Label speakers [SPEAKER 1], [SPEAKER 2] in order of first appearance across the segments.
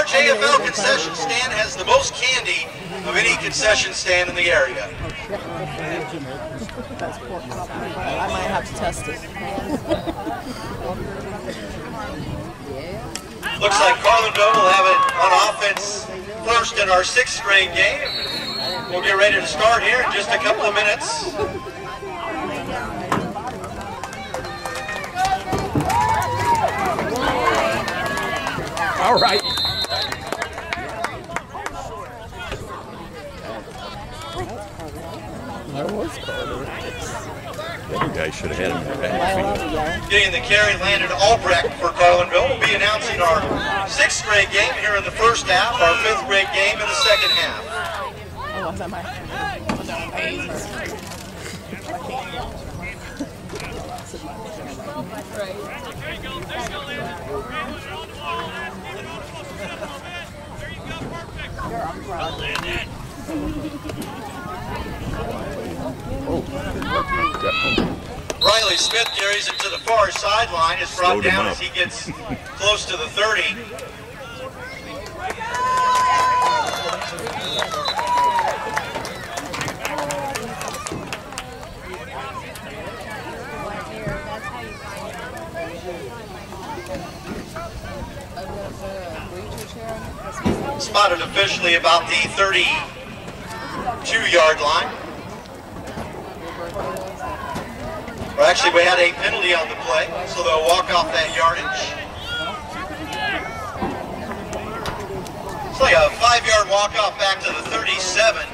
[SPEAKER 1] large AFL concession stand has the most candy of any concession stand in the area.
[SPEAKER 2] I might have to test it.
[SPEAKER 1] Looks like Carlinville will have it on offense first in our sixth grade game. We'll get ready to start here in just a couple of minutes.
[SPEAKER 3] All right. That was The other guy should have had him in the backfield.
[SPEAKER 1] Getting the carry, Landon Albrecht for Carlinville. We'll be announcing our sixth grade game here in the first half, our fifth grade game in the second half.
[SPEAKER 2] Oh, was that my? Was that my
[SPEAKER 1] Riley Smith carries it to the far sideline. Is brought down as he gets close to the 30. Spotted officially about the 32 yard line. Well, actually, we had a penalty on the play, so they'll walk off that yardage. It's like a five-yard walk-off back to the 37.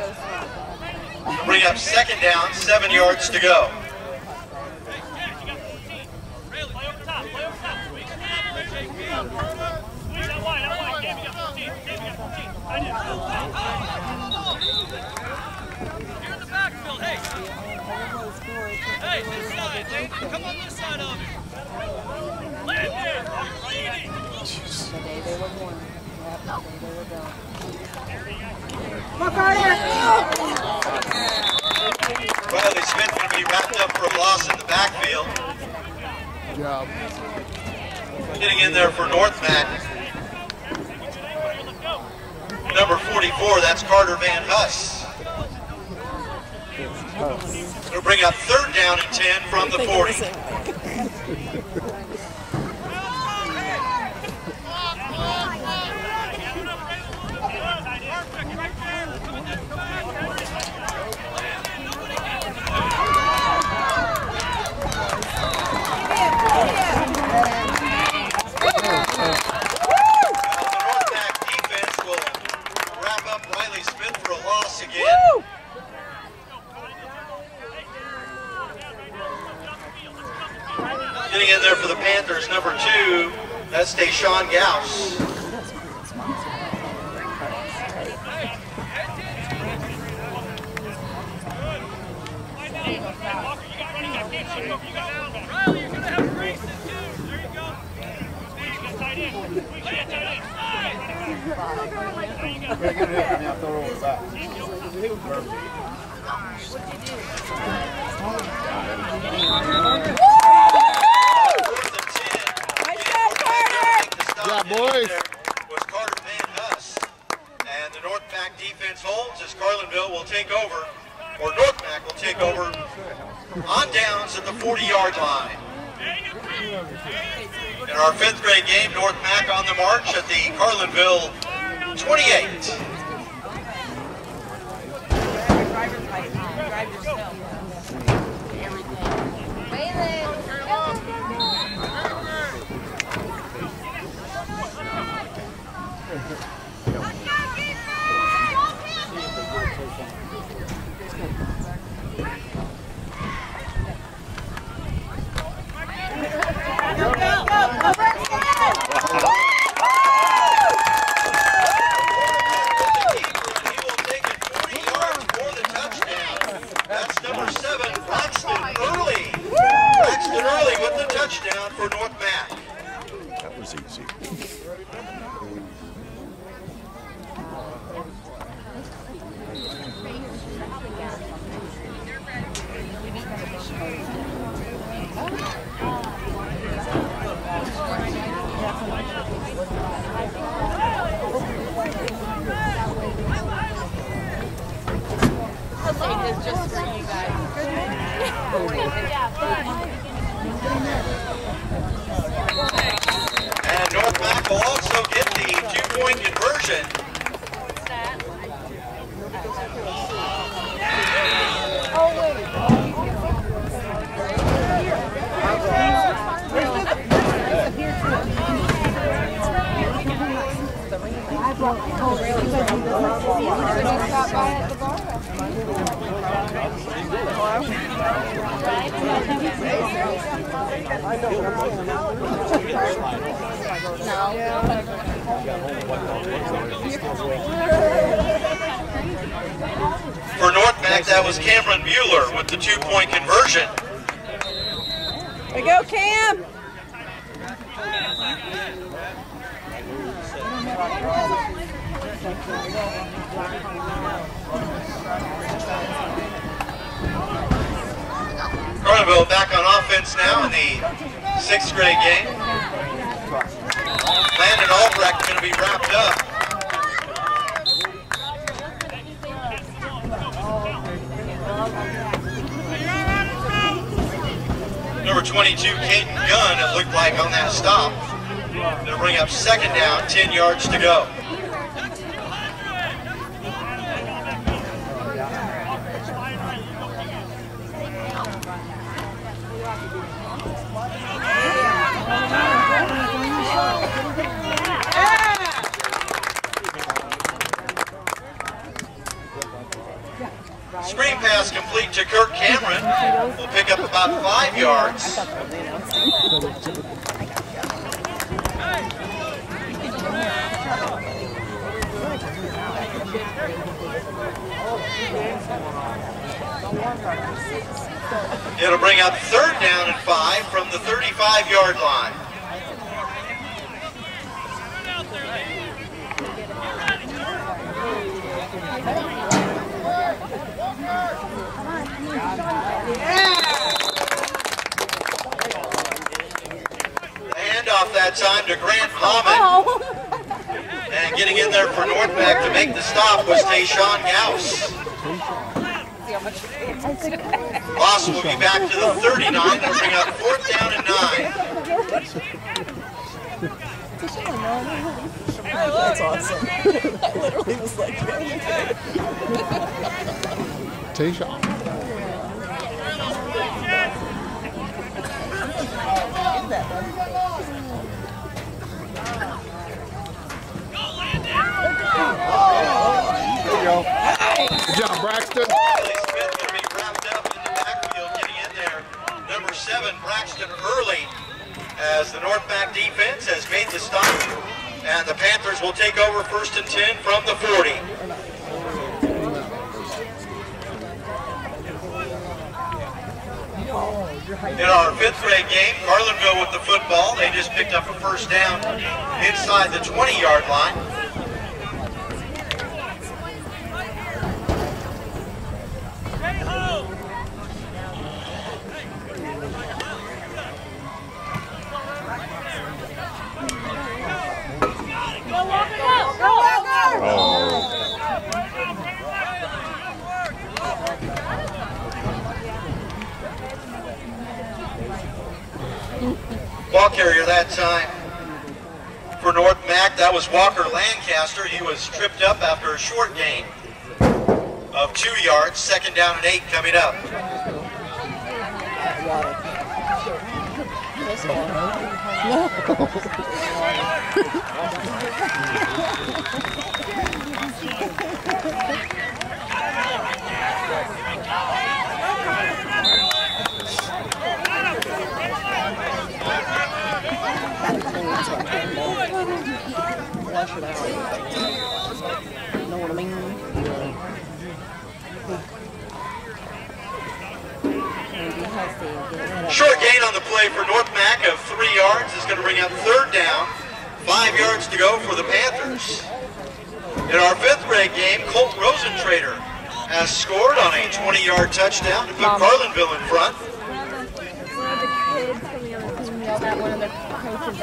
[SPEAKER 1] Bring up second down, seven yards to go.
[SPEAKER 4] Hey, this side, Nathan, come on this side of it. Landon, leading.
[SPEAKER 2] The day they were born. Yep, the day they were born.
[SPEAKER 1] Riley Smith going to be wrapped up for a loss in the backfield.
[SPEAKER 3] Good job.
[SPEAKER 1] Getting in there for North Mac. Number 44, that's Carter Van Huss. It'll bring up third down and 10 from the 40. The North Mac defense will wrap up Riley Smith for a loss again. Getting in there for the Panthers, number two, that's Deshaun Gauss.
[SPEAKER 4] Too. There you go. There you go, tight end. Play it, tight end.
[SPEAKER 1] Yeah,
[SPEAKER 3] boys.
[SPEAKER 1] Was Carter Van Huss. And the North Mac defense holds as Carlinville will take over, or North Mac will take over on downs at the 40-yard line. In our fifth grade game, North Mac on the march at the Carlinville 28. 22, Caden Gunn, it looked like on that stop. They'll bring up second down, 10 yards to go. Screen pass complete to Kirk Cameron. Will pick up about five yards. It'll bring up third down and five from the 35 yard line. Handoff that time to Grant Hammond. And getting in there for North Mac to make the stop was Tayshawn Gauss. Loss will be back to the 39. They'll bring up fourth down and nine.
[SPEAKER 2] That's awesome. I literally was like,
[SPEAKER 5] Tayshawn. There you go. Good job, Braxton.
[SPEAKER 1] Billy Smith going to be wrapped up in the backfield, getting in there. Number seven, Braxton Early, as the North Mac defense has made the stop. And the Panthers will take over first and 10 from the 40. In our fifth grade game, Carlinville with the football. They just picked up a first down inside the 20 yard line.
[SPEAKER 4] Stay home.
[SPEAKER 1] Ball carrier that time for North Mac. That was Walker Lancaster. He was tripped up after a short gain of two yards. Second down and eight coming up.
[SPEAKER 2] Wash it out. Know what I mean?
[SPEAKER 1] Short gain on the play for North Mac of three yards is going to bring up third down. Five yards to go for the Panthers. In our fifth grade game, Colt Rosentrader has scored on a 20-yard touchdown to put Carlinville in front.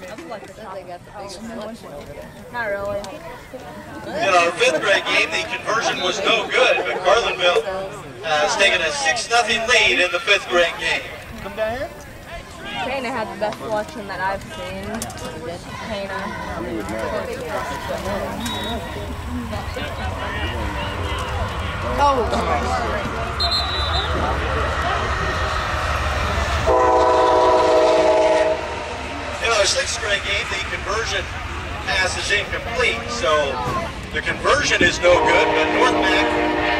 [SPEAKER 2] go,
[SPEAKER 1] 35.
[SPEAKER 6] Not really.
[SPEAKER 1] In our fifth grade game, the conversion was no good, but Carlinville uh, has taken a 6 0 lead in the fifth grade game. Come down here.
[SPEAKER 6] Kana had the best selection that I've seen. Kana.
[SPEAKER 1] In our sixth grade game, the conversion pass is incomplete, so the conversion is no good, but North Mac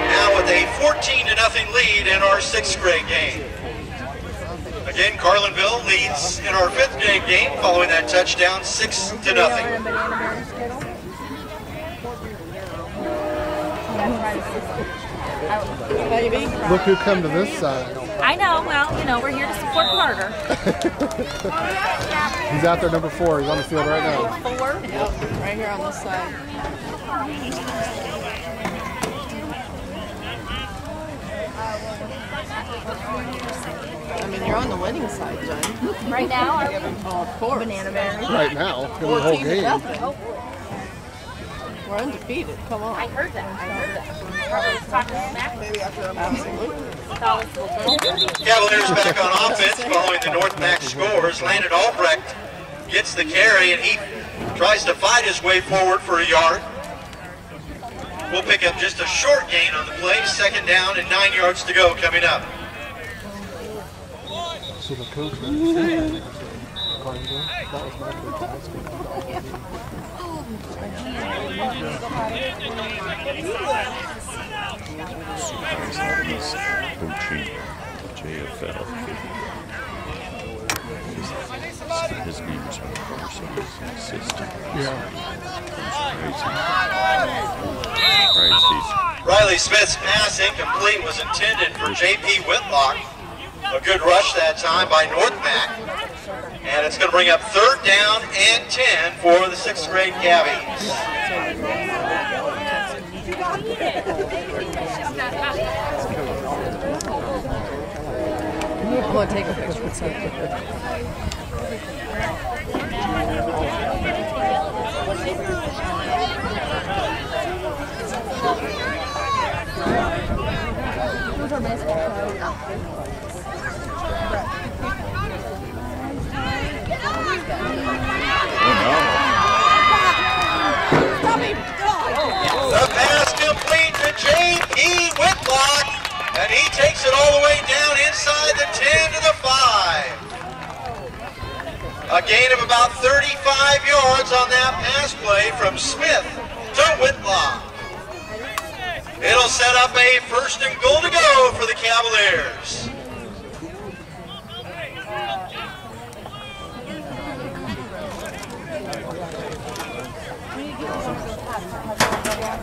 [SPEAKER 1] now with a 14 to nothing lead in our sixth grade game. Again, Carlinville leads in our fifth grade game following that touchdown, six to nothing.
[SPEAKER 6] Want a banana bear skittle?
[SPEAKER 2] Baby.
[SPEAKER 5] Look who come to this side.
[SPEAKER 7] I know. Well, you know, we're here to support Carter.
[SPEAKER 5] He's out there, number four. He's on the field right now.
[SPEAKER 7] Four.
[SPEAKER 2] Yep, right here on this side. I mean, you're on the winning side, Jen.
[SPEAKER 6] Right now, or
[SPEAKER 2] Oh, of course.
[SPEAKER 6] banana bear?
[SPEAKER 5] Right now, in the whole
[SPEAKER 2] 14 to
[SPEAKER 5] game.
[SPEAKER 2] Nothing. We're undefeated. Come on.
[SPEAKER 7] I heard that. I heard that. Carter was talking smack.
[SPEAKER 2] Absolutely.
[SPEAKER 1] Cavaliers back on offense following the North Mac scores. Landon Albrecht gets the carry and he tries to fight his way forward for a yard. We'll pick up just a short gain on the play. Second down and nine yards to go coming up.
[SPEAKER 5] So the coach. That was my
[SPEAKER 1] Riley Smith's pass incomplete was intended for J.P. Whitlock. A good rush that time by North Mac. And it's going to bring up third down and 10 for the sixth grade Gabbies.
[SPEAKER 2] Going to take a picture.
[SPEAKER 6] Who's our baseball coach?
[SPEAKER 1] The pass complete to. Whitlock, and he takes it all the way down inside the 10 to the 5. A gain of about 35 yards on that pass play from Smith to Whitlock. It'll set up a first and goal to go for the Cavaliers.
[SPEAKER 3] Get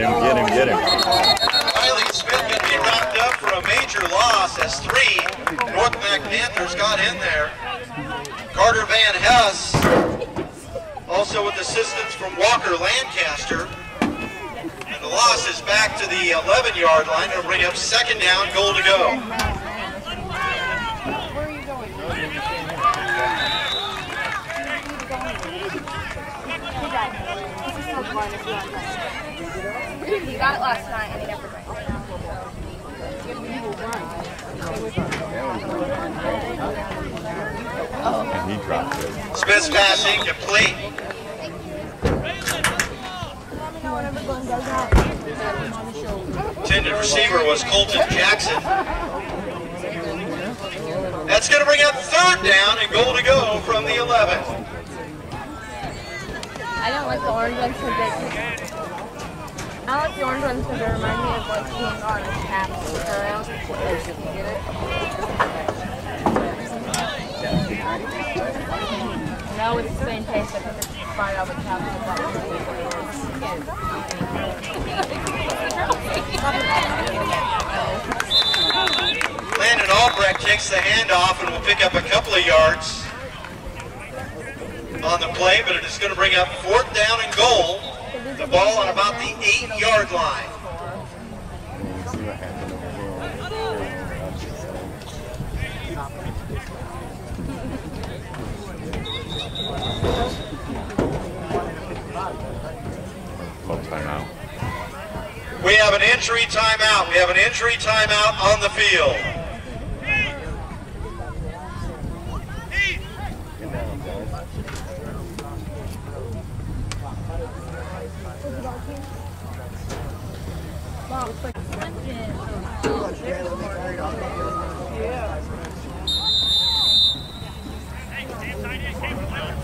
[SPEAKER 3] him, get him, get him.
[SPEAKER 1] Riley Smith to be wrapped up for a major loss as three North Mac Panthers got in there. Carter Van Huss, also with assistance from Walker Lancaster. And the loss is back to the 11-yard line. It'll bring up second down, goal to go.
[SPEAKER 6] Where you going? He got it last night and he never.
[SPEAKER 3] And he dropped it.
[SPEAKER 1] Smith's pass incomplete. Intended receiver was Colton Jackson. That's going to bring up third down and goal to go from the 11.
[SPEAKER 6] I don't like the orange ones because they. I like the orange ones because they remind me of like being on a tap around. You get it? No, it's the same taste. I it's fine. Be the button.
[SPEAKER 1] Landon Albrecht takes the handoff and will pick up a couple of yards on the play, but it is going to bring up fourth down and goal. The ball on about the eight-yard line.
[SPEAKER 5] See what happened over
[SPEAKER 3] Call timeout.
[SPEAKER 1] We have an injury timeout. We have an injury timeout on the field.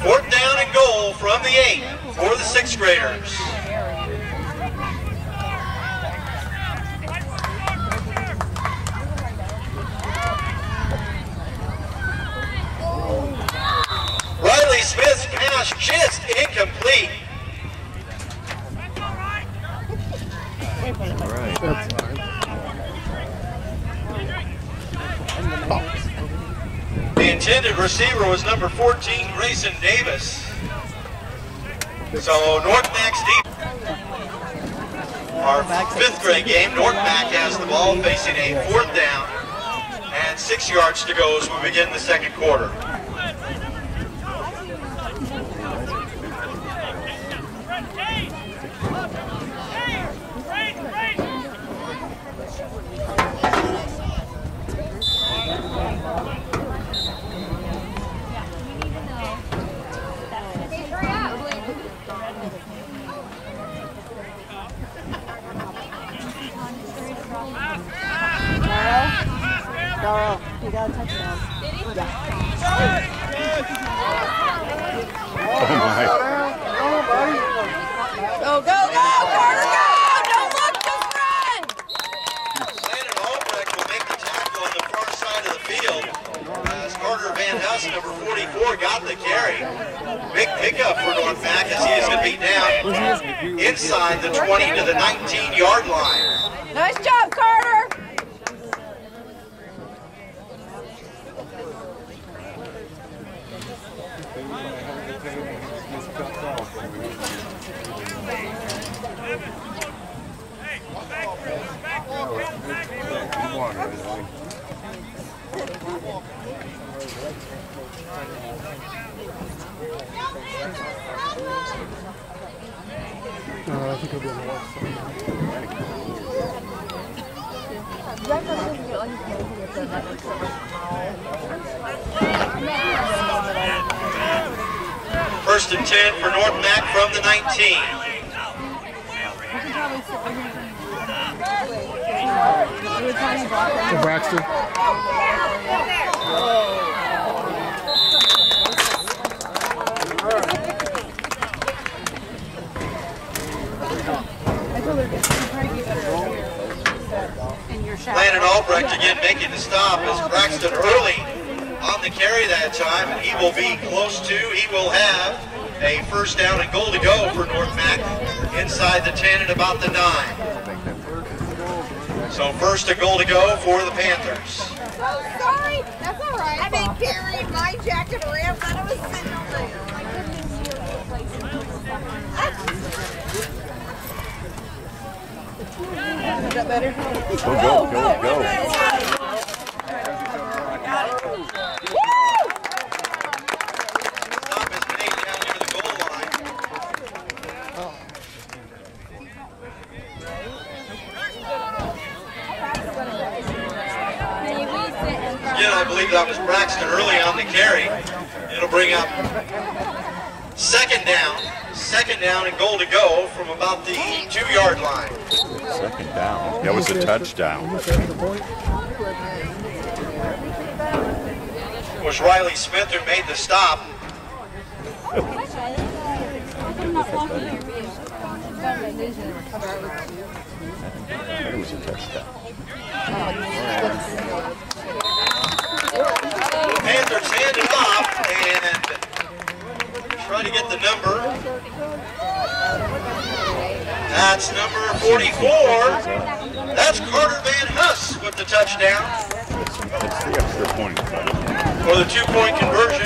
[SPEAKER 1] Fourth down and goal from the eight for the sixth graders. Riley Smith's pass just incomplete.
[SPEAKER 3] All right.
[SPEAKER 1] The intended receiver was number 14, Grayson Davis. So North Mac's deep. Our fifth grade game, North Mac has the ball facing a fourth down and six yards to go as we begin the second quarter.
[SPEAKER 2] Touchdown.
[SPEAKER 3] Oh my.
[SPEAKER 2] Go, go, go, Carter, go! Don't look, just run!
[SPEAKER 1] Landon Albrecht will make the tackle on the far side of the field. As Carter Van Huss, number 44, got the carry. Big pickup for North Mac as he is going to be down inside the 20 to the 19 yard line.
[SPEAKER 2] Nice job, Carter!
[SPEAKER 5] Uh, I think I'll be on the left side.
[SPEAKER 1] First and 10 for North Mac from the 19.
[SPEAKER 5] To Braxton.
[SPEAKER 1] Landon Albrecht again making the stop as Braxton Early on the carry that time, and he will be close to, he will have a first down and goal to go for North Mac inside the 10 and about the 9. So first and goal to go for the Panthers.
[SPEAKER 6] Oh, sorry. That's all right. I've been carrying my jacket around. Thought it was sitting over there.
[SPEAKER 2] Is?
[SPEAKER 3] Go, go, go, go.
[SPEAKER 1] Again, I believe that was Braxton Early on the carry. It'll bring up second down, second down and goal to go from about the two-yard line.
[SPEAKER 3] Second down. That was a touchdown.
[SPEAKER 1] It was Riley Smith who made the stop.
[SPEAKER 3] That was a touchdown.
[SPEAKER 1] Panthers hand it off and try to get the number. That's number 44. That's Carter Van Huss with the touchdown
[SPEAKER 3] It's the extra point.
[SPEAKER 1] for the two-point conversion.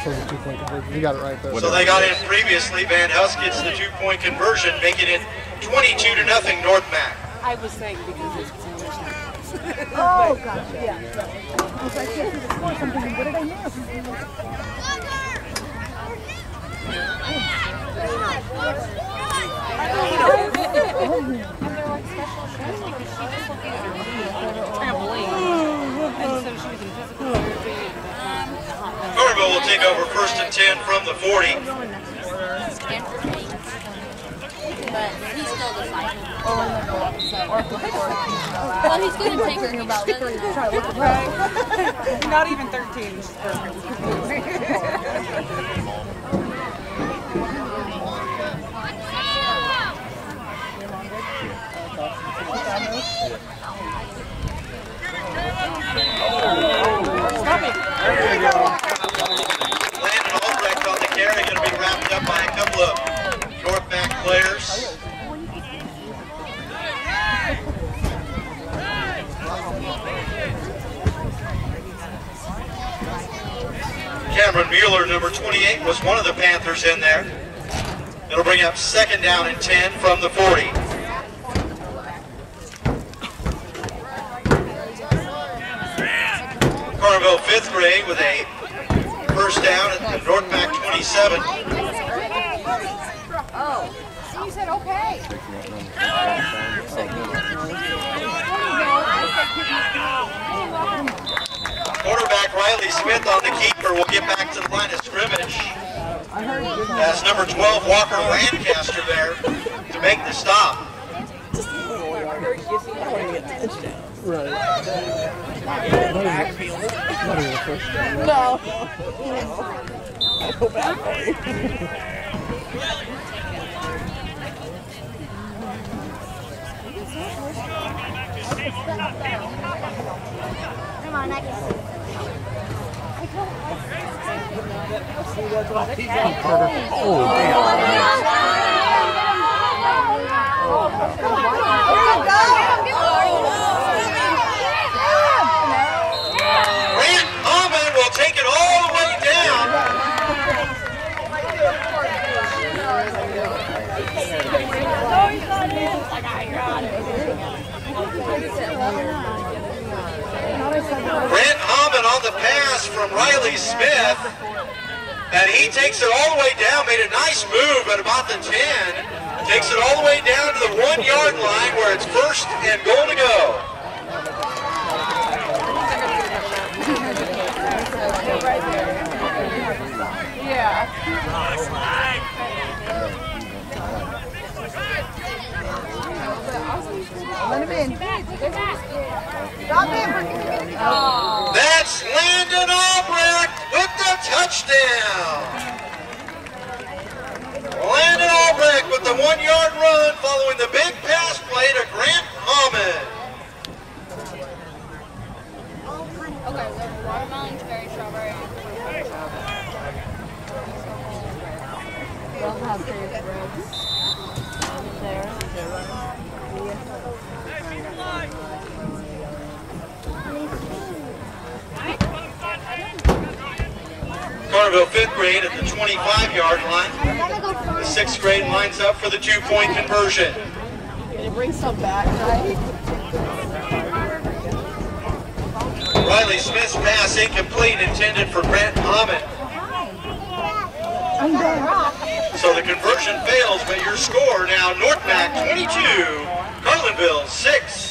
[SPEAKER 5] For the two-point conversion. You got it right there.
[SPEAKER 1] So they got in previously. Van Huss gets the two-point conversion, making it 22 to nothing North Mac.
[SPEAKER 2] I was saying because it's English.
[SPEAKER 6] Oh, gotcha. Yeah. I was like, yeah, the score something. What did I miss?
[SPEAKER 2] And so she was in physical therapy.
[SPEAKER 1] Carlinville will take over first and 10 from the 40.
[SPEAKER 8] But he's still the fighter. Well, he's going to take her about
[SPEAKER 2] Not even 13, which is perfect.
[SPEAKER 1] Landon Albrecht on the carry, going to be wrapped up by a couple of North Mac players. Cameron Mueller, number 28, was one of the Panthers in there. It'll bring up second down and 10 from the 40. Carlinville fifth grade with a first down at the North Mac 27.
[SPEAKER 6] Oh. So you said okay.
[SPEAKER 1] Quarterback Riley Smith on the keeper will get back to the line of scrimmage. That's number 12 Walker Lancaster there to make the stop.
[SPEAKER 5] Right. Down.
[SPEAKER 2] No. I for you.
[SPEAKER 6] Come on, I can see.
[SPEAKER 1] Grant Alman will take it all the way down. Grant Alman on the pass from Riley Smith. And he takes it all the way down, made a nice move at about the 10. Takes it all the way down to the one yard line where it's first and goal to go.
[SPEAKER 6] Let him in. Drop him.
[SPEAKER 1] That's Landon Albrecht with the touchdown. Landon Albrecht with the one yard run following the big pass play to Grant Alman.
[SPEAKER 8] Okay, watermelon, cherry, strawberry.
[SPEAKER 1] Carlinville fifth grade at the 25 yard line. The sixth grade lines up for the two point conversion.
[SPEAKER 2] Can you bring some back, right?
[SPEAKER 1] Riley Smith's pass incomplete intended for Grant Alman. So the conversion fails, but your score now North Mac 22, Carlinville 6.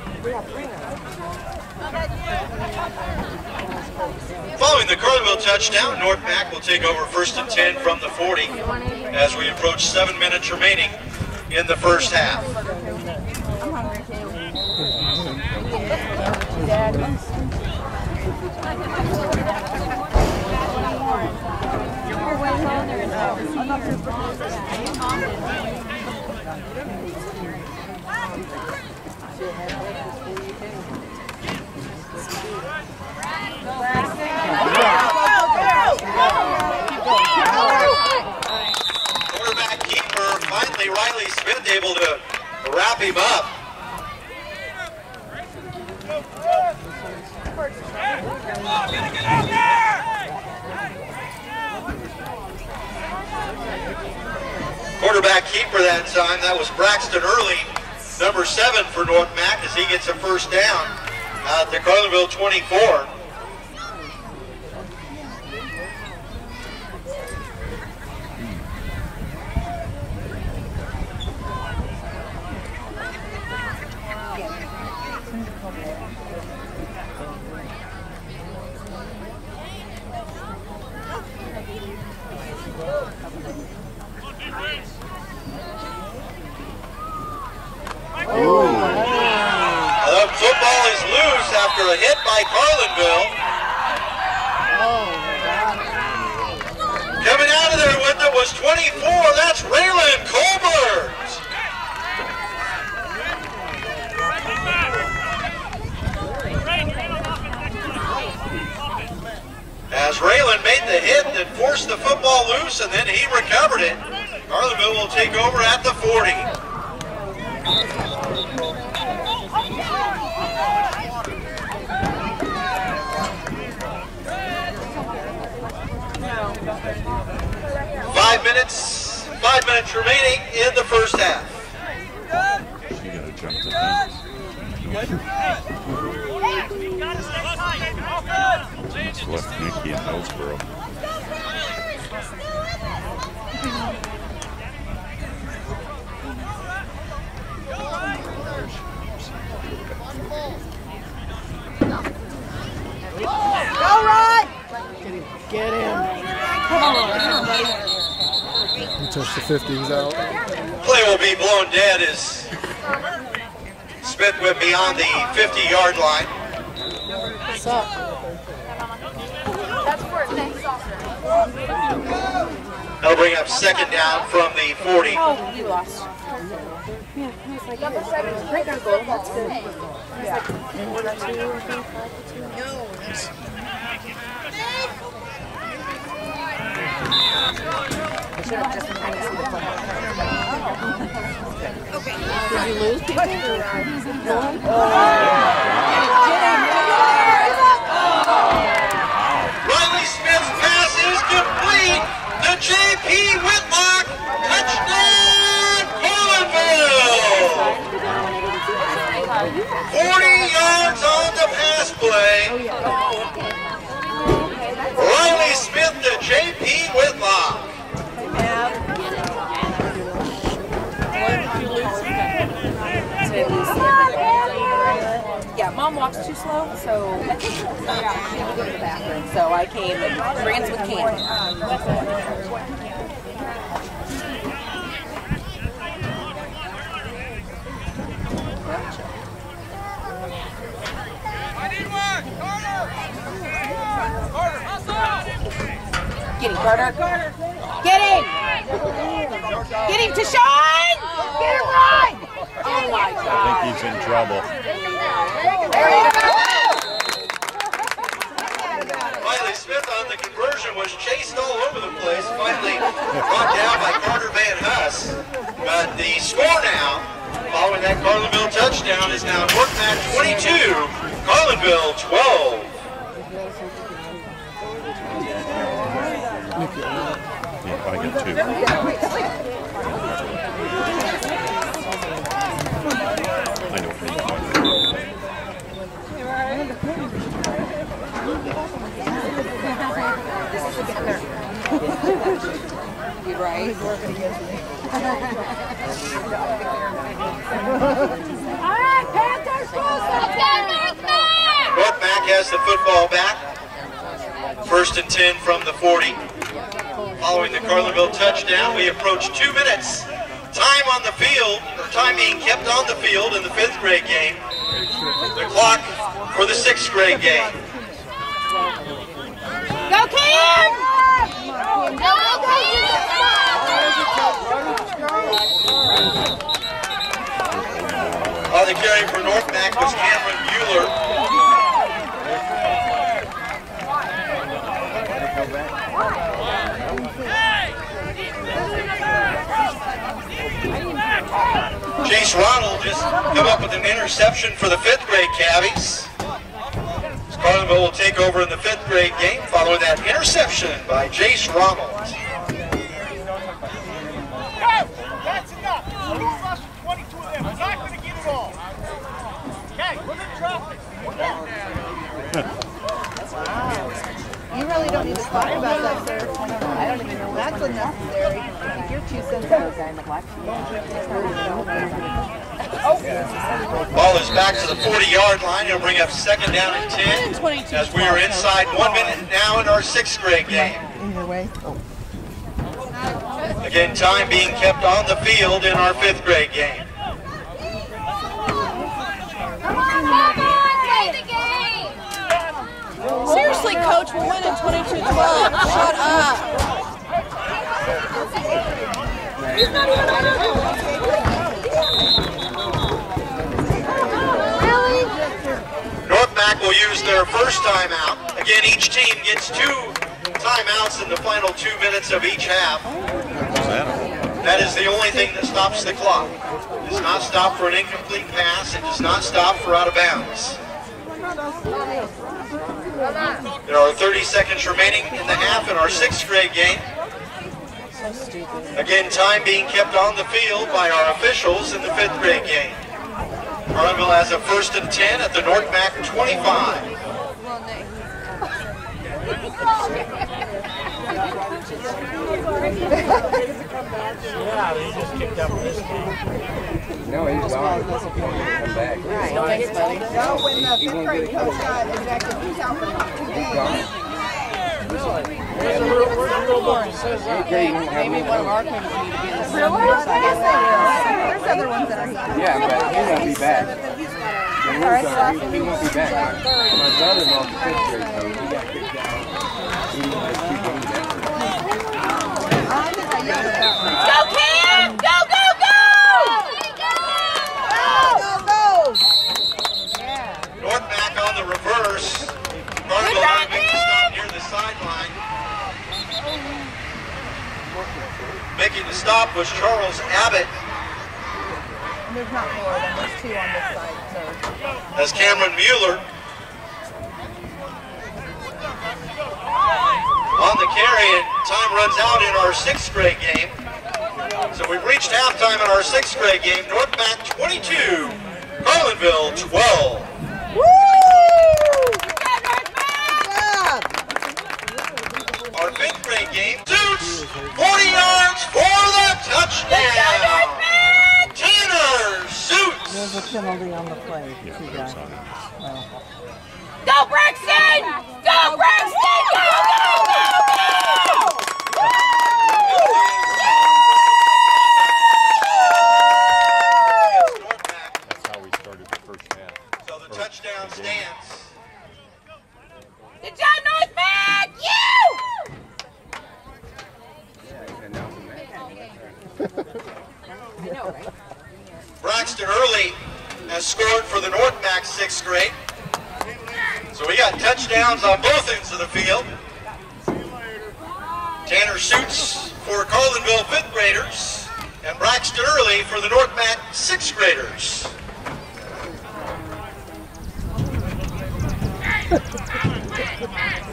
[SPEAKER 1] Following the Carlinville touchdown, North Mac will take over first and 10 from the 40 as we approach seven minutes remaining in the first half.
[SPEAKER 6] I'm hungry too.
[SPEAKER 1] Quarterback keeper, finally Riley Smith able to wrap him up. Quarterback keeper that time, that was Braxton Early, number seven for North Mac as he gets a first down uh, at the Carlinville 24. The football is loose after a hit by Carlinville. Coming out of there with it was 24. That's Raylan Colbert. As Raylan made the hit that forced the football loose and then he recovered it. Carlinville will take over at the 40. Five minutes, five minutes remaining in the first half.
[SPEAKER 3] You gotta jump the fence. It's left Nicky in Hillsboro.
[SPEAKER 5] Get him. He touched the 50. He's out.
[SPEAKER 1] Play will be blown dead as Smith went beyond the 50-yard line.
[SPEAKER 2] What's up?
[SPEAKER 6] That's for next soccer.
[SPEAKER 1] That'll bring up second down from the 40.
[SPEAKER 2] Oh, you lost. Yeah, I was like,
[SPEAKER 6] Number seven.
[SPEAKER 2] great goal. That's good. Yeah. One or two, I think. I should see the. Did you lose people?
[SPEAKER 1] Riley Smith's pass is complete. The J.P. Whitlock touchdown, Carlinville. 40 yards on the pass play. Riley Smith to J.P. Whitlock.
[SPEAKER 2] Yeah, mom walks too slow, so I had to go to the bathroom. So I came and ran with candy. Get him, Carter. Get him! Get him to shine! Get him right! Oh my God.
[SPEAKER 3] I think he's in trouble.
[SPEAKER 1] Riley Smith on the conversion was chased all over the place, finally brought down by Carter Van Huss. But the score now, following that Carlinville touchdown, is now North Mac 22, Carlinville 12.
[SPEAKER 3] Yeah, I got two. I don't need one.
[SPEAKER 2] You right?
[SPEAKER 1] North Mac has the football back. First and 10 from the 40. Following the Carlinville touchdown, we approach two minutes Time on the field, or time being kept on the field in the fifth grade game. The clock for the sixth grade game.
[SPEAKER 6] Go, Cam! Go, go,
[SPEAKER 1] On the carry for North Mac was Cameron Mueller. Chase Ronald just come up with an interception for the fifth grade Cabbies. Carlinville will take over in the fifth grade game following that interception by Jace Ronald.
[SPEAKER 4] That's enough. Two rush for 22 of them. We're not going to get it all. Okay, look at traffic.
[SPEAKER 2] You really don't need to talk about that, sir. I don't even know. That's unnecessary. You're too sensitive. guy in the black
[SPEAKER 1] Ball is back to the 40-yard line. It'll bring up second down and 10 as we are inside one minute now in our sixth grade game.
[SPEAKER 2] Either way.
[SPEAKER 1] Again, time being kept on the field in our fifth grade game.
[SPEAKER 8] Come on, play the game.
[SPEAKER 2] Seriously, coach, we're winning 22-12. Shut up.
[SPEAKER 1] North Mac will use their first timeout. Again, each team gets two timeouts in the final two minutes of each half.
[SPEAKER 3] That
[SPEAKER 1] is the only thing that stops the clock. It does not stop for an incomplete pass. It does not stop for out of bounds. There are 30 seconds remaining in the half in our sixth grade game. Again, time being kept on the field by our officials in the fifth grade game. Carlinville has a first and 10 at the North Mac 25.
[SPEAKER 5] Yeah, they just kicked out this game.
[SPEAKER 9] No, he's gone. He won't come back.
[SPEAKER 2] Thanks, buddy.
[SPEAKER 9] No, when the fifth grade coach got ejected, he's out for He's gone.
[SPEAKER 5] Where's the real, where's the real book that says that?
[SPEAKER 9] Okay, you won't
[SPEAKER 2] Maybe one of our
[SPEAKER 9] trouble.
[SPEAKER 2] kids need to be in the
[SPEAKER 9] Really?
[SPEAKER 2] I guess they will. There's other ones that are here.
[SPEAKER 9] Yeah, but he won't be back. The rules are, he, he won't be back. My, my brother-in-law's a fifth grade coach. He got kicked out. He has two games after.
[SPEAKER 6] Go, Cam! Go, go, go! Go, go!
[SPEAKER 1] North Mac on the reverse. Carlinville going to make the stop near the sideline. Making the stop was Charles Abbott
[SPEAKER 2] There's not more than there's two on this side, so.
[SPEAKER 1] as Cameron Mueller on the carry and time runs out in our sixth grade game. So we've reached halftime in our sixth grade game. North Mac 22, Carlinville 12. Our fifth grade game, Suits, 40 yards for the touchdown. Tanner Suits.
[SPEAKER 10] There's a penalty on the play, too, guys. Well,
[SPEAKER 6] Go, Braxton! Go, Braxton! Go, go, go, go!
[SPEAKER 3] That's how we started the first half.
[SPEAKER 1] So the touchdown stands.
[SPEAKER 6] Good job, North Mac! You!
[SPEAKER 2] I know, right?
[SPEAKER 1] Braxton Early has scored for the North Mac sixth grade. So we got touchdowns on both ends of the field. Tanner Suits for Carlinville fifth graders and Braxton Early for the North Mac sixth graders.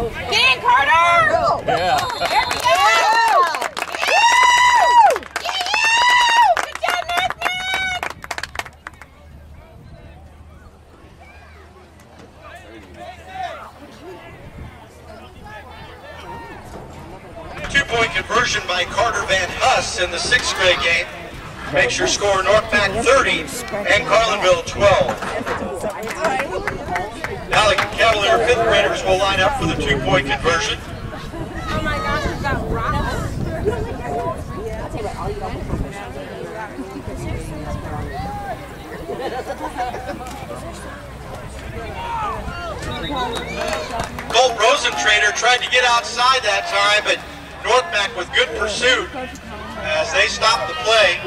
[SPEAKER 6] Get in, Carter!
[SPEAKER 3] Yeah.
[SPEAKER 6] There we go! You! You! Good job, North Mac!
[SPEAKER 1] Two-point conversion by Carter Van Huss in the sixth grade game. Makes your score North Mac 30 and Carlinville 12. Now the fifth graders will line up for the two-point conversion.
[SPEAKER 6] Oh my gosh, we've got rocks.
[SPEAKER 1] Colt Rosentrader tried to get outside that time, but North Mac with good pursuit as they stopped the play.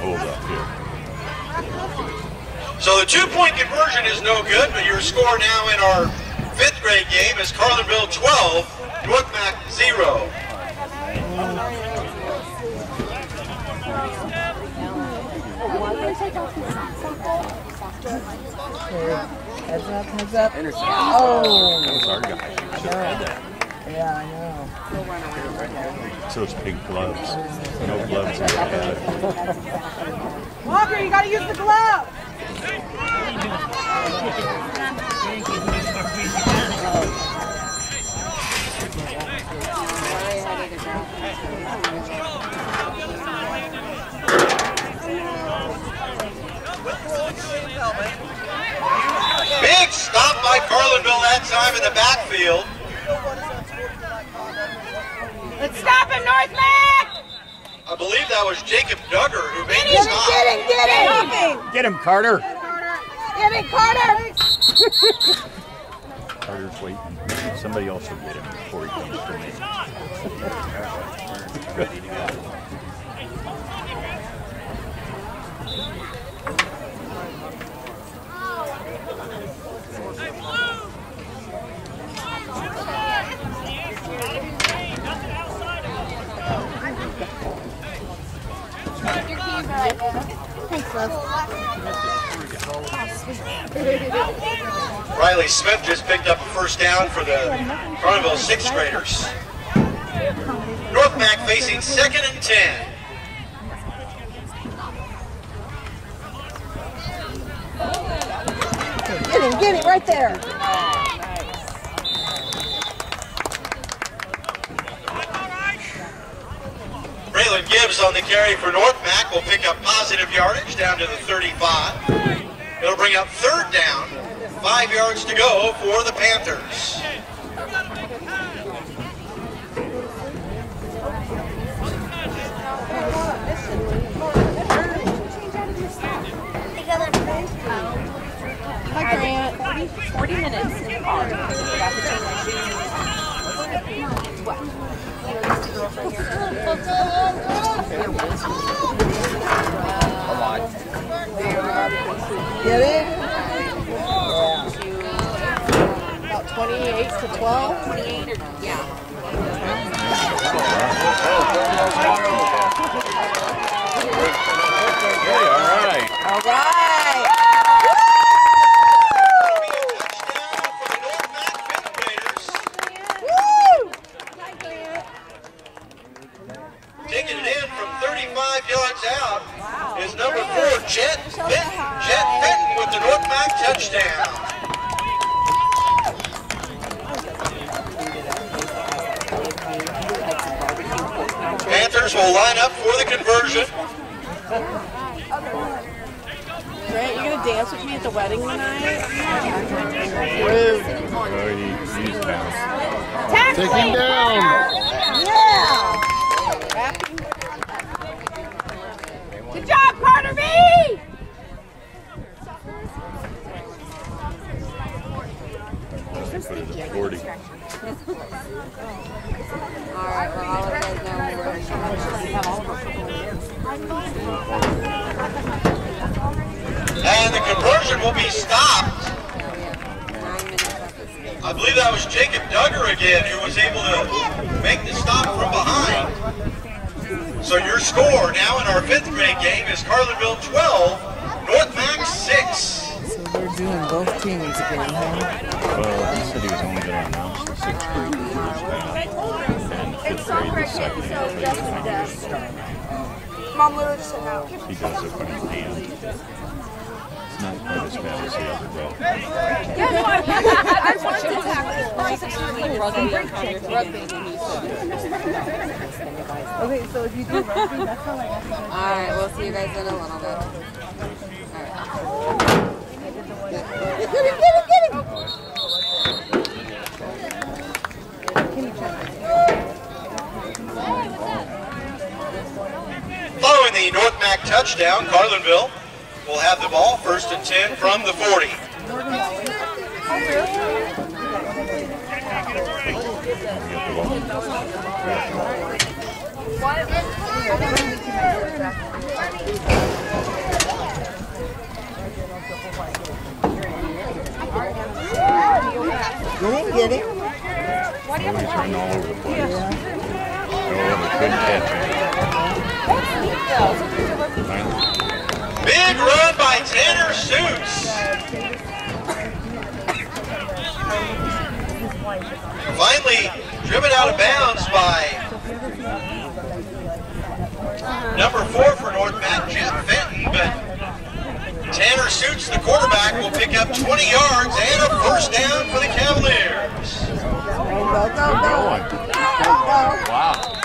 [SPEAKER 3] Hold up here.
[SPEAKER 1] So the two-point conversion is no good, but your score now in our fifth grade game is Carlinville 12, North Mac 0.
[SPEAKER 10] Heads up, heads up.
[SPEAKER 3] That
[SPEAKER 10] Oh,
[SPEAKER 3] was our guy. Should have had that.
[SPEAKER 10] yeah, I know.
[SPEAKER 3] So it's big gloves. No gloves in the head.
[SPEAKER 10] Walker, you gotta use the glove.
[SPEAKER 1] Big stop by Carlinville that time in the backfield.
[SPEAKER 6] Let's stop him, North Mac!
[SPEAKER 1] I believe that was Jacob Duggar who made the
[SPEAKER 6] Get him, get him, get him!
[SPEAKER 3] Get him, Carter.
[SPEAKER 6] Get him, Carter!
[SPEAKER 3] Carter's waiting. Somebody else will get him before he comes to me. Ready to go.
[SPEAKER 1] Riley Smith just picked up a first down for the Carlinville sixth graders. North Mac facing second and 10.
[SPEAKER 10] Get him, get him right there.
[SPEAKER 1] Braylon Gibbs on the carry for North Mac will pick up positive yardage down to the 35. It'll bring up third down, five yards to go for the Panthers.
[SPEAKER 2] Hi, Grant. 40, 40 minutes in the car. Got to change my shoes. What?
[SPEAKER 10] Get it?
[SPEAKER 2] About 28 to 12? 28 or, yeah.
[SPEAKER 3] All right.
[SPEAKER 10] All right.
[SPEAKER 1] Touchdown for the North Mac fifth graders. Taking it in from 35 yards out is number four, Jet Fenton. Jet Fenton with the North Mac touchdown. Panthers will line up for the conversion.
[SPEAKER 2] Grant, you gonna dance with me at the wedding tonight?
[SPEAKER 3] Oh, he, he's down.
[SPEAKER 6] Take him down!
[SPEAKER 10] Yeah.
[SPEAKER 6] Good job, Carter B!
[SPEAKER 3] They put it at 40.
[SPEAKER 2] Alright, well, I'll let you guys know when we're ready. have all of our
[SPEAKER 1] And the conversion will be stopped.
[SPEAKER 2] nine minutes left.
[SPEAKER 1] I believe that was Jacob Duggar again who was able to make the stop from behind. So your score now in our fifth grade game is Carlinville 12, North Mac 6.
[SPEAKER 10] So they're doing both teams again, huh?
[SPEAKER 3] Well, he said he was only going to announce the sixth grade the first half and fifth grade the second half.
[SPEAKER 6] Mom literally just said no.
[SPEAKER 3] He does it when he can not quite as bad as the other
[SPEAKER 10] Okay, so if you do rugby, that's how I got
[SPEAKER 2] All right, we'll see you guys in a little bit. All
[SPEAKER 1] right. Following the North Mac touchdown, Carlinville will have the ball first and 10 from the 40.
[SPEAKER 10] You didn't get him?
[SPEAKER 3] Really turned all over the place. No, we couldn't catch him. Finally,
[SPEAKER 1] Big run by Tanner Suits. Finally driven out of bounds by number four for North Mac, Jet Fenton, but Tanner Suits, the quarterback, will pick up 20 yards and a first down for the Cavaliers.
[SPEAKER 3] Wow.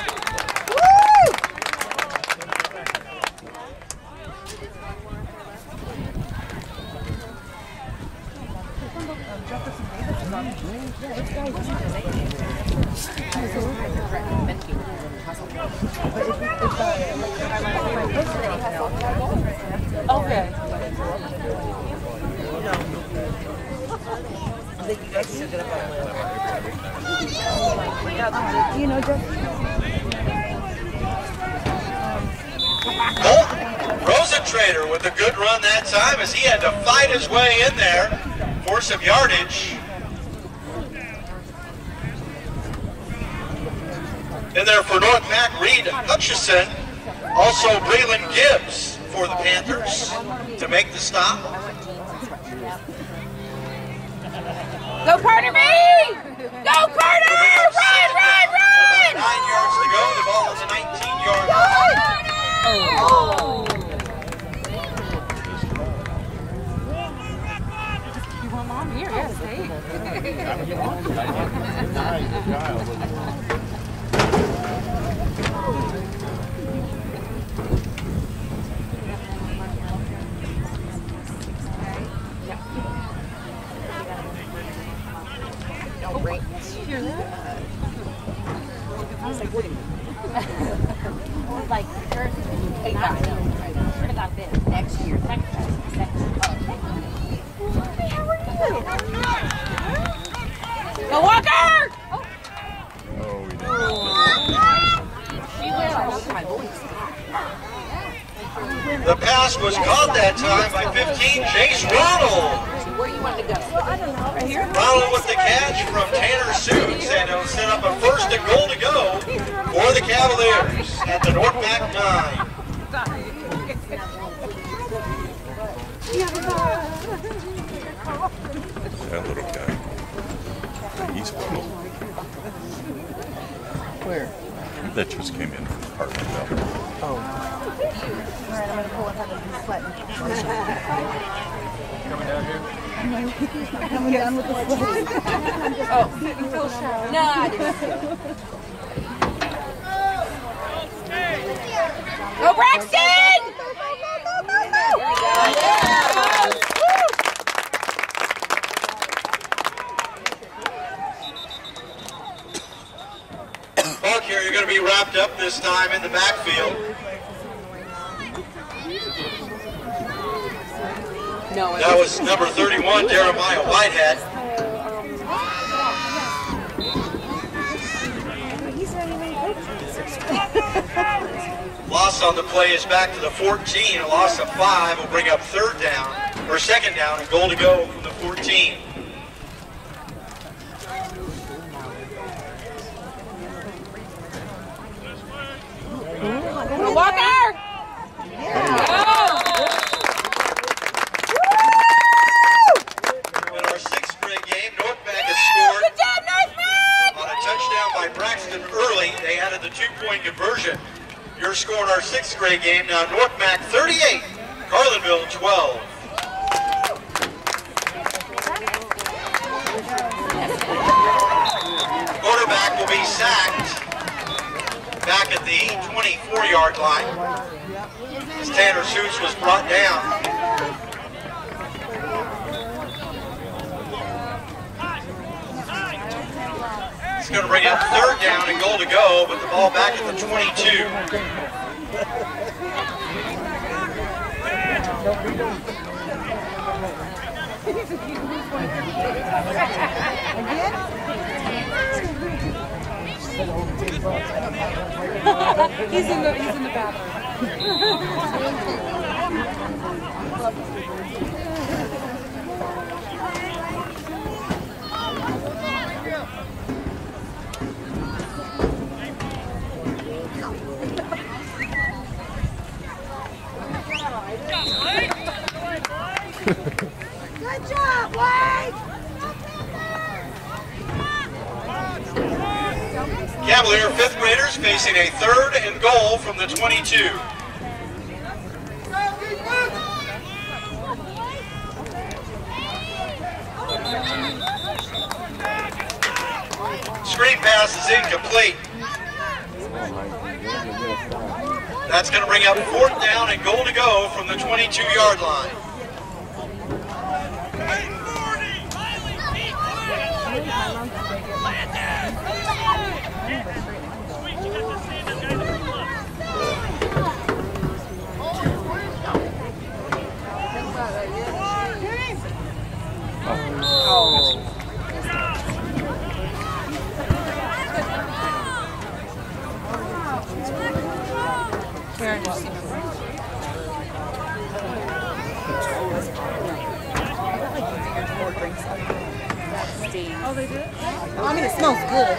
[SPEAKER 2] Oh, okay.
[SPEAKER 10] You know, just
[SPEAKER 1] Rosentrader with a good run that time as he had to fight his way in there for some yardage. In there for North Mac, Reed Hutchison. Also Braylon Gibbs for the Panthers to make the stop.
[SPEAKER 2] Go Carter B! Go Carter! Run, run, run!
[SPEAKER 1] Nine yards to go. The ball is a 19 yard line.
[SPEAKER 2] You want mom here? Yeah, stay.
[SPEAKER 7] Like, first,
[SPEAKER 2] Hey, I know. I know.
[SPEAKER 7] heard about this.
[SPEAKER 2] Next year.
[SPEAKER 7] Next, next.
[SPEAKER 2] Go Walker!
[SPEAKER 3] Oh, we did.
[SPEAKER 7] She will.
[SPEAKER 2] My voice.
[SPEAKER 1] The pass was caught that time by 15, Chase Ronald.
[SPEAKER 2] Where you want to go? Right here?
[SPEAKER 1] Ronald with the catch from Tanner Suits, and it'll set up a first and goal to go for the Cavaliers at the North Mac 9.
[SPEAKER 3] That little guy. He's cool.
[SPEAKER 10] where?
[SPEAKER 3] That just came in from Carlinville.
[SPEAKER 10] Oh.
[SPEAKER 6] Alright, I'm gonna pull it out of the sweat.
[SPEAKER 10] Coming down with the.
[SPEAKER 2] Oh. No, I didn't. Go Braxton!
[SPEAKER 1] Buck here, you're going to be wrapped up this time in the backfield.
[SPEAKER 2] No,
[SPEAKER 1] That was number 31, Jeremiah Whitehead.
[SPEAKER 6] He's not even coaching.
[SPEAKER 1] Loss on the play is back to the 14. A loss of five will bring up third down, or second down, and goal to go from the 14.
[SPEAKER 2] Go Walker!
[SPEAKER 1] In our sixth grade game, North Mac has scored
[SPEAKER 2] Good job, North Mac!
[SPEAKER 1] on a touchdown by Braxton Early. They added the two-point conversion. Your score in our sixth grade game now North Mac 38, Carlinville 12. Quarterback will be sacked back at the 24-yard line. As Tanner Suits was brought down. It's going to bring up third down and goal to go, but the ball back at the 22.
[SPEAKER 2] he's in the he's in the bathroom.
[SPEAKER 10] Good job, Blake!
[SPEAKER 1] Cavalier fifth graders facing a third and goal from the 22. Screen pass is incomplete. That's going to bring up fourth down and goal to go from the 22 yard line.
[SPEAKER 2] Karen just seen him. Oh, they did?
[SPEAKER 10] Oh, I mean, it smells good.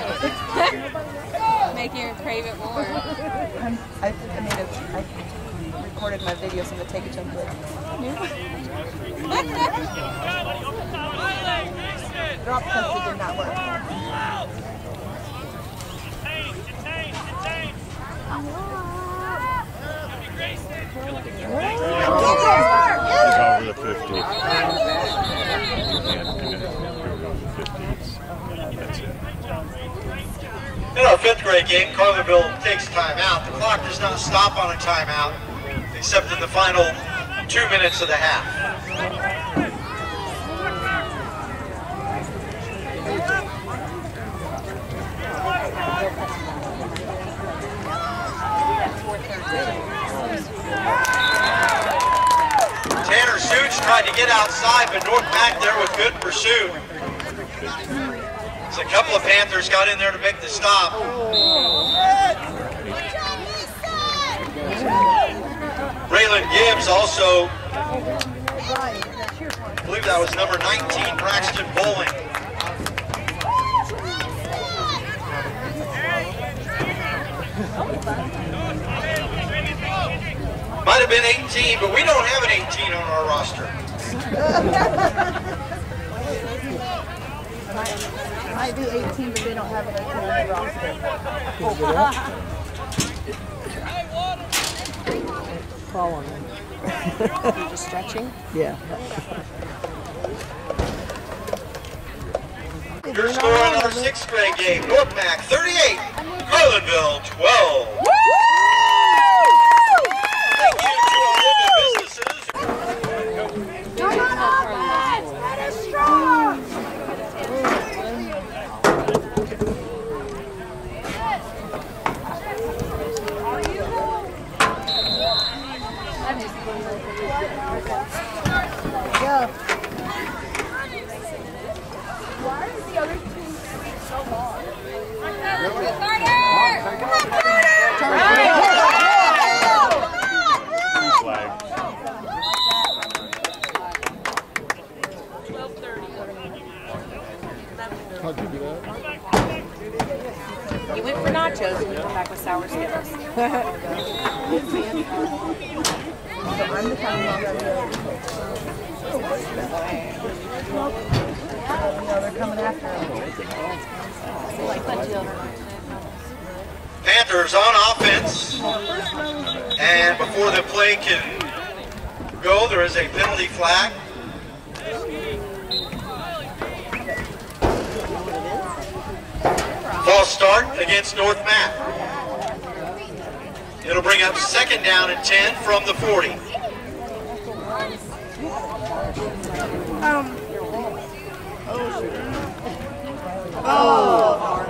[SPEAKER 2] Make you crave it more.
[SPEAKER 10] I'm, I, I made a, I recorded my video, so I'm gonna take it to them. Drop because did not work.
[SPEAKER 3] He's over the 50. And, and then here we go, the 50. It's- That's it.
[SPEAKER 1] In our fifth grade game, Carlinville takes timeout. The clock does not stop on a timeout, except in the final two minutes of the half. Tanner Suits tried to get outside, but North Mac there with good pursuit. A couple of Panthers got in there to make the stop. Raylan Gibbs also, I believe that was number 19, Braxton Bowling. Might have been 18, but we don't have an 18 on our roster.
[SPEAKER 10] Might be 18, but they don't have it on the roster.
[SPEAKER 2] Fall on him. You're just stretching?
[SPEAKER 10] Yeah.
[SPEAKER 1] Your score in our sixth grade game, North Mac 38, Carlinville 12. Thank you to our local businesses.
[SPEAKER 10] Come on, offense! That is strong! Go.
[SPEAKER 3] Flag.
[SPEAKER 5] How'd you do that?
[SPEAKER 2] You went for nachos and you come back with sour skittles.
[SPEAKER 10] I'm the kind of mom that No, they're coming after us.
[SPEAKER 1] Panthers on offense. And before the play can go, there is a penalty flag. False start against North Mac. It'll bring up second down and 10 from the 40. Um. Oh.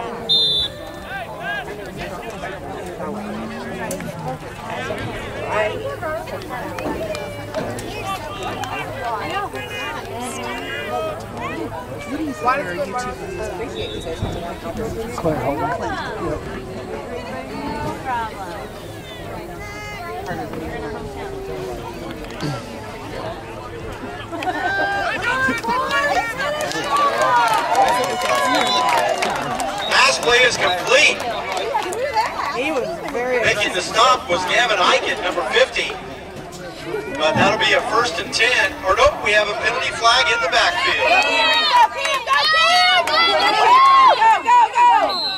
[SPEAKER 2] Why does your YouTube appreciate you guys? Quite a problem.
[SPEAKER 5] Clint
[SPEAKER 1] Pass play is complete.
[SPEAKER 2] He was very
[SPEAKER 1] Making the stop was Gavin Eichen, number 50. But that'll be a first and 10. Or nope, we have a penalty flag in the backfield.
[SPEAKER 2] Go, go, go!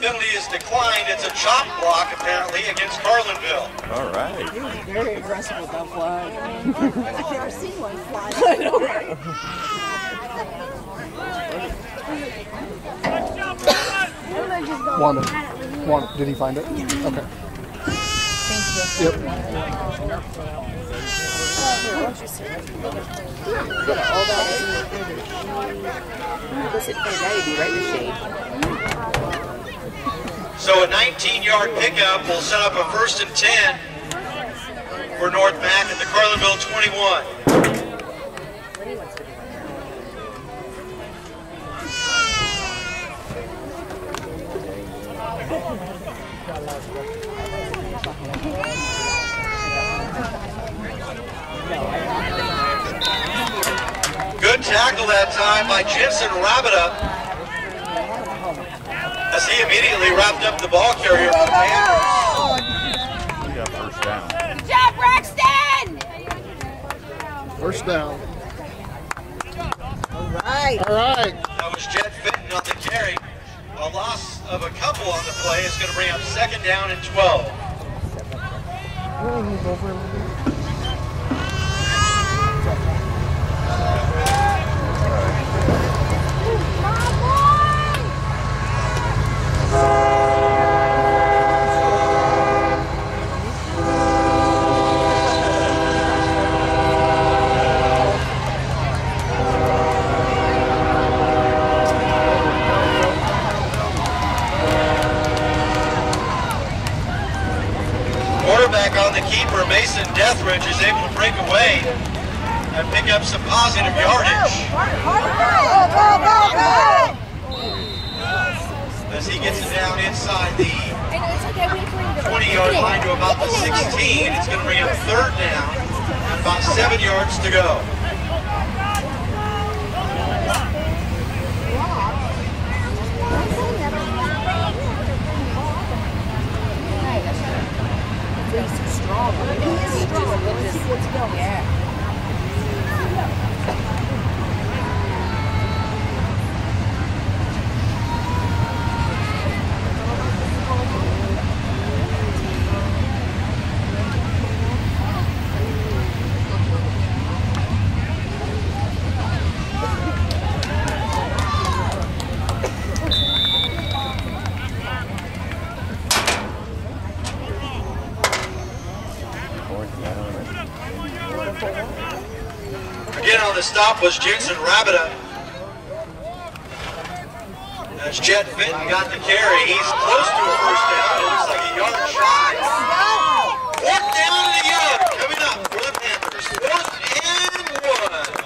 [SPEAKER 1] Penalty is declined. It's a chop block, apparently, against Carlinville.
[SPEAKER 3] All right.
[SPEAKER 2] He was very aggressive with that flag.
[SPEAKER 10] I've never seen one fly.
[SPEAKER 2] I know, right?
[SPEAKER 5] Wanda. Wanda. Did he find it? Okay. Thank you. Yep.
[SPEAKER 2] Listen, now you'd be right in the shade.
[SPEAKER 1] So a 19-yard pickup will set up a first and 10 for North Mac at the Carlinville 21. Good tackle that time by Jensen Rabida as he immediately wrapped up the ball carrier for the Panthers.
[SPEAKER 3] We got first down.
[SPEAKER 8] Good job, Braxton!
[SPEAKER 5] First down.
[SPEAKER 10] All right.
[SPEAKER 5] All right.
[SPEAKER 1] That was Jet Fitton on the carry. A loss of a couple on the play is going to bring up second down and 12. On the keeper, Mason Deathridge, is able to break away and pick up some positive yardage as he gets it down inside the
[SPEAKER 2] I know, it's okay. Wait for him to
[SPEAKER 1] 20 yard line to about the 16. It's going to bring up third down and about seven yards to go.
[SPEAKER 2] He's strong. Yeah. Stop was Jensen Rabida. As Jet Fitton got the carry, he's close to a first down. It looks like a yard. Fourth down and a yard coming up for the Panthers. Fourth and one.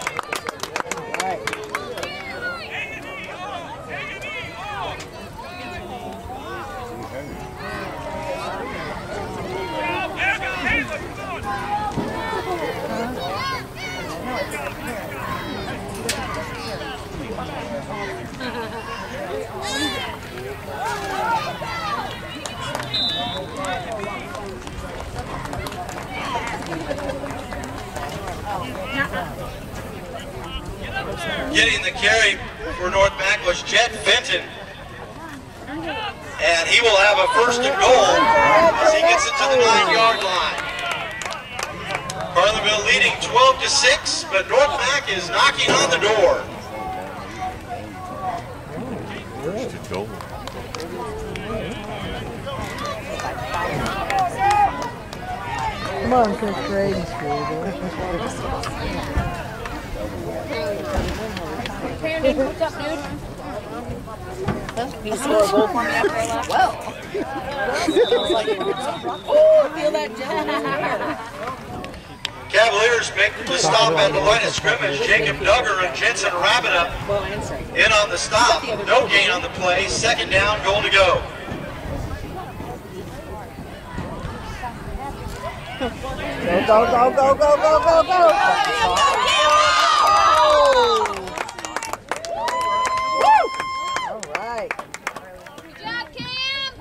[SPEAKER 2] Getting the carry for North Mac was Jet Fenton. And he will have a first and goal as he gets it to the nine-yard line. Carlinville leading 12 to 6, but North Mac is knocking on the door.
[SPEAKER 3] First and goal.
[SPEAKER 5] Come on, Coach Braden.
[SPEAKER 2] Randy, what's up, dude? He scored a goal for me after I left. Well. I was like, oh, I feel that jet.
[SPEAKER 1] Cavaliers make the stop at the line of scrimmage. Jacob Duggar and Jensen Rabida in on the stop. No gain on the play. Second down, goal to go.
[SPEAKER 10] Go, go, go, go, go, go, go, go. All right.
[SPEAKER 8] Good job, Cam.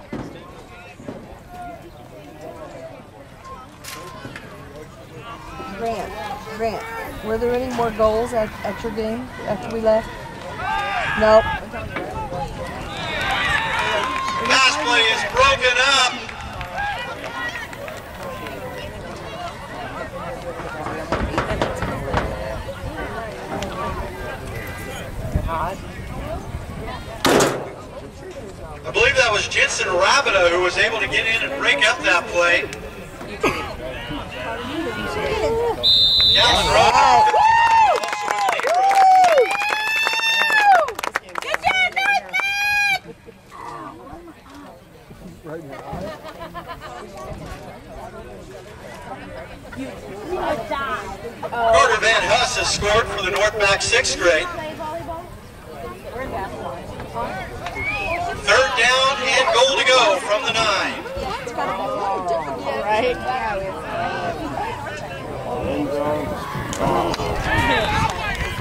[SPEAKER 10] Grant, Grant, were there goals at, at your game after we left? Nope.
[SPEAKER 1] Pass play is broken up. I believe that was Jensen Rabida who was able to get in and break up that play. Calvin Rowe.
[SPEAKER 8] Good job, North
[SPEAKER 5] Right now.
[SPEAKER 1] Carter Van Huss has scored for the North Mac sixth grade. Third down and goal to go from the nine.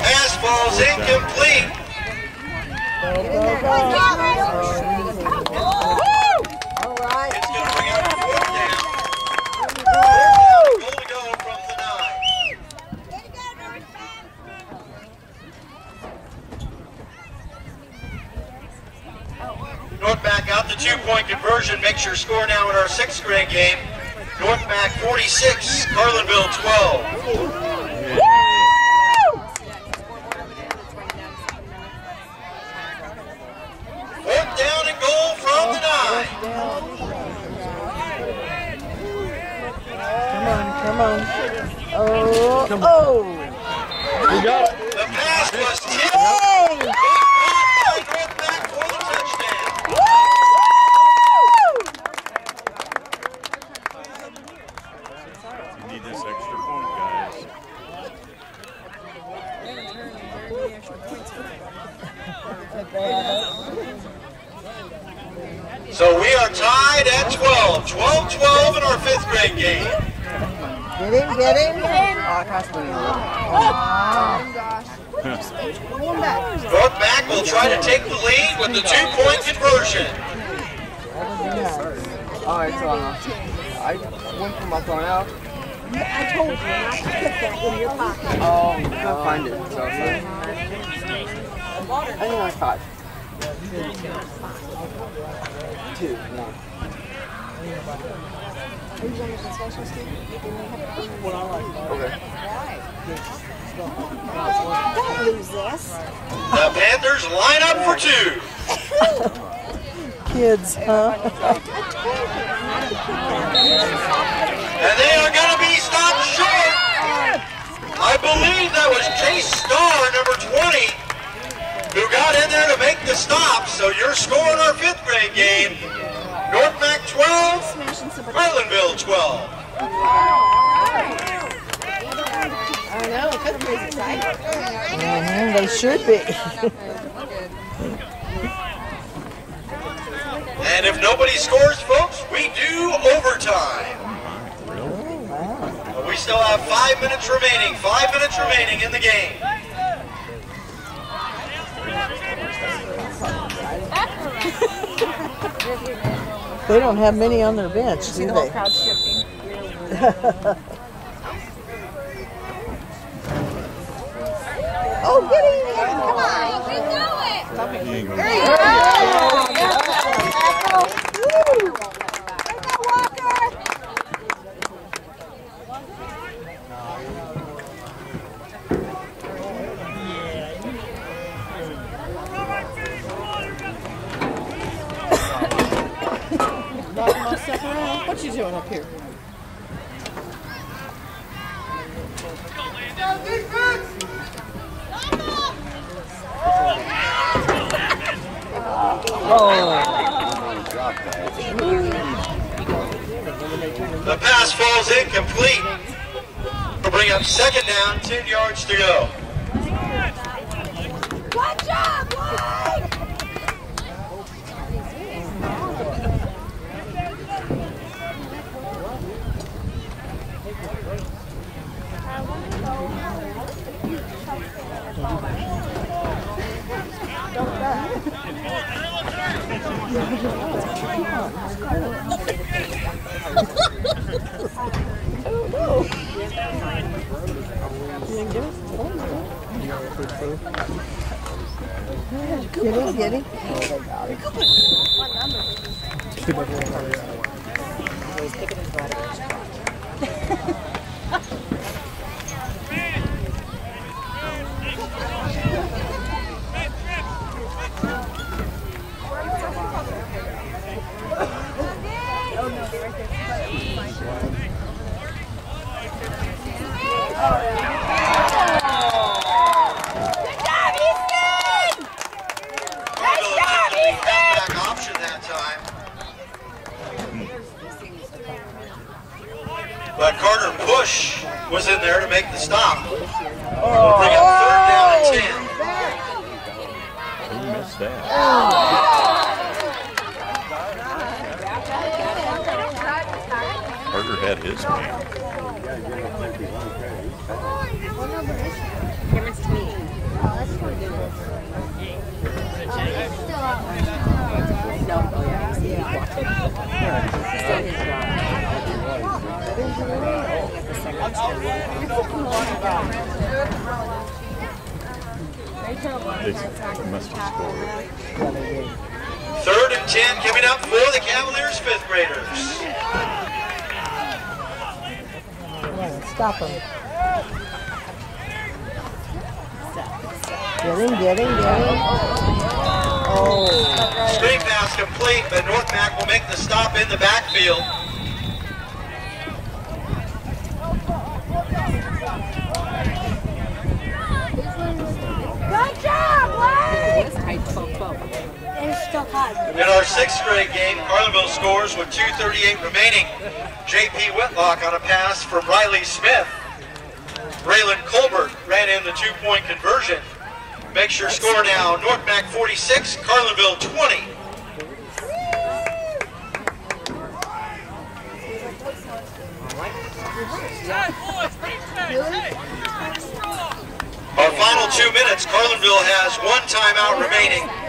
[SPEAKER 1] Pass falls incomplete.
[SPEAKER 10] All right.
[SPEAKER 1] It's going to bring up a fourth down. Goal to go from the nine. Out the two-point conversion makes your score now in our sixth grade game. North Mac 46, Carlinville 12. Fourth down and goal from the nine.
[SPEAKER 10] Come on, come on. Oh, oh.
[SPEAKER 5] We got it.
[SPEAKER 1] The pass was tipped.
[SPEAKER 10] Hey!
[SPEAKER 1] Big caught by North Mac for the touchdown.
[SPEAKER 3] You need this extra point, guys.
[SPEAKER 1] So we are tied at 12. 12-12 in our fifth grade game.
[SPEAKER 10] Get him, get him.
[SPEAKER 1] North Mac will try to take the lead with the two-point conversion.
[SPEAKER 9] Oh, it's on. I went for my phone out.
[SPEAKER 10] I told you not to put that in your pocket.
[SPEAKER 9] Oh, I couldn't find it. So I think I five. Two. One. Okay.
[SPEAKER 10] Don't lose this.
[SPEAKER 1] The Panthers line up for two.
[SPEAKER 10] Kids, huh?
[SPEAKER 1] And they are going to be stopped short. I believe that was Chase Starr, number 20, who got in there to make the stop. So you're scoring our fifth grade game, North Mac 12, Carlinville 12.
[SPEAKER 10] I know, fifth grade's exciting. Mhm, they should be.
[SPEAKER 1] And if nobody scores, folks, we do overtime. But we still have five minutes remaining. Five minutes remaining in the game.
[SPEAKER 10] They don't have many on their bench, do they?
[SPEAKER 6] crowd shifting.
[SPEAKER 10] Oh, get him!
[SPEAKER 8] Come on, you know it.
[SPEAKER 3] He ain't gonna-
[SPEAKER 8] There you go.
[SPEAKER 10] What you doing up here?
[SPEAKER 1] The pass falls incomplete. We'll bring up second down, 10 yards to go.
[SPEAKER 2] Good job,
[SPEAKER 1] sixth grade game, Carlinville scores with 2.38 remaining. J.P. Whitlock on a pass from Riley Smith. Braylon Colbert ran in the two-point conversion. Makes your score now North Mac 46, Carlinville 20. Our final two minutes, Carlinville has one timeout remaining.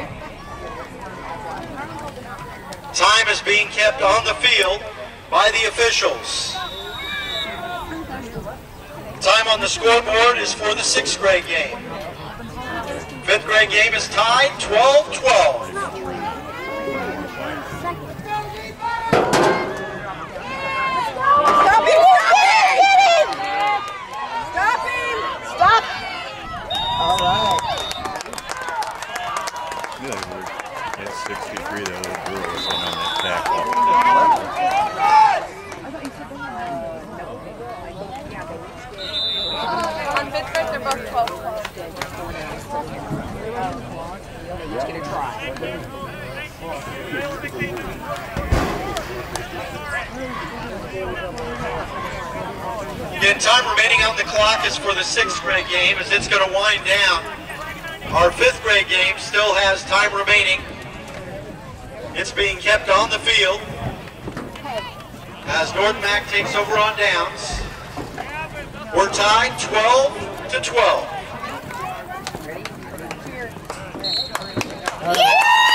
[SPEAKER 1] Time is being kept on the field by the officials. Time on the scoreboard is for the sixth grade game. Fifth grade game is tied 12-12.
[SPEAKER 2] Stop him! Get him! Stop him! Stop!
[SPEAKER 10] All right.
[SPEAKER 3] Yeah, they were at 63, the other girls in on that tackle.
[SPEAKER 6] On fifth grade, they're both 12
[SPEAKER 1] Again, time remaining on the clock is for the sixth grade game as it's going to wind down. Our fifth grade game still has time remaining. It's being kept on the field as North Mac takes over on downs. We're tied 12 to 12. Great